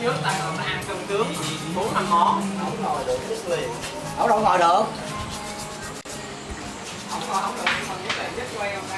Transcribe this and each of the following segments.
trước ta còn ăn cơm tướng bốn năm món không ngồi được nhất liền ở đâu ngồi được không có không được còn nhất định nhất quay ông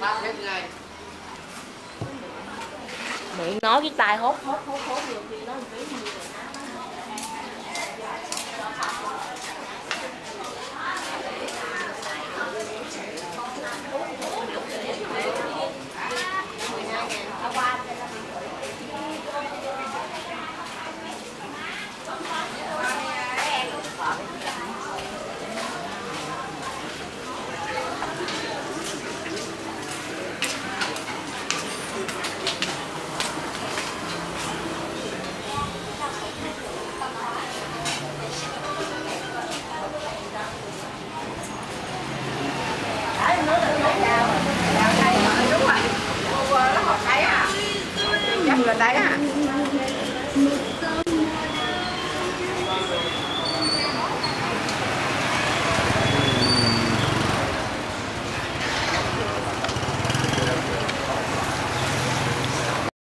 phát hết ngay miệng nói với tai hốt hốt hốt hốt nhiều khi nó tí như Dạo này đúng rồi. Cô nó học đấy à. Chắc là đấy à.